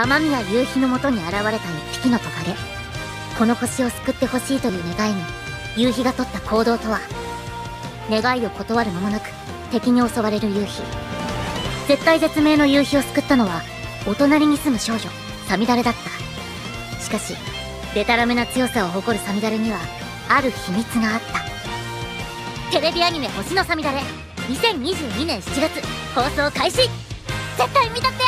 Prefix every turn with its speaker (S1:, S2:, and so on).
S1: 雨宮夕日のもとに現れた一匹のトカゲ。この星を救ってほしいという願いに夕日が取った行動とは願いを断る間もなく敵に襲われる夕日。絶体絶命の夕日を救ったのはお隣に住む少女サミダレだった。しかしデタラメな強さを誇るサミダレにはある秘密があった。テレビアニメ「星のサミダレ」2022年7月放送開始。絶対見たって。